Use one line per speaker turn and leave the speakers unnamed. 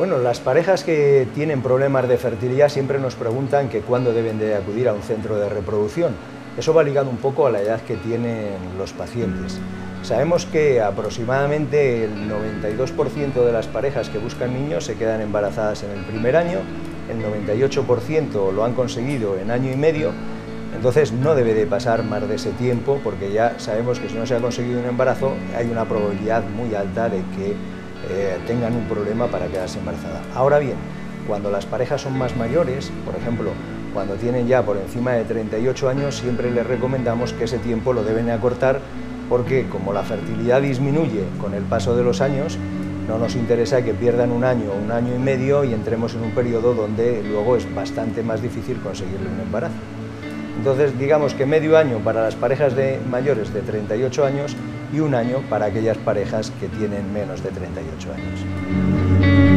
Bueno, las parejas que tienen problemas de fertilidad siempre nos preguntan que cuándo deben de acudir a un centro de reproducción. Eso va ligado un poco a la edad que tienen los pacientes. Sabemos que aproximadamente el 92% de las parejas que buscan niños se quedan embarazadas en el primer año, el 98% lo han conseguido en año y medio, entonces no debe de pasar más de ese tiempo porque ya sabemos que si no se ha conseguido un embarazo hay una probabilidad muy alta de que eh, tengan un problema para quedarse embarazada. Ahora bien, cuando las parejas son más mayores, por ejemplo, cuando tienen ya por encima de 38 años, siempre les recomendamos que ese tiempo lo deben acortar porque como la fertilidad disminuye con el paso de los años, no nos interesa que pierdan un año o un año y medio y entremos en un periodo donde luego es bastante más difícil conseguirle un embarazo. Entonces, digamos que medio año para las parejas de mayores de 38 años y un año para aquellas parejas que tienen menos de 38 años.